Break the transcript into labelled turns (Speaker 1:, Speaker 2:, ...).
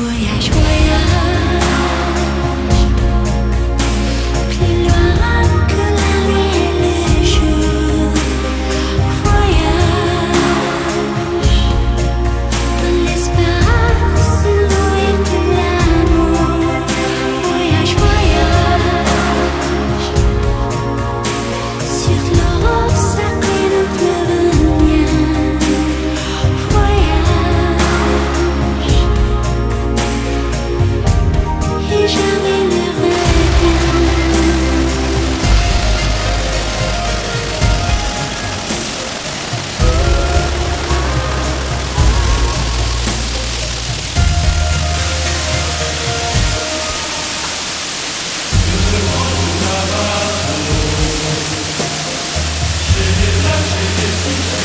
Speaker 1: 我呀，出。Ciebie dla Ciebie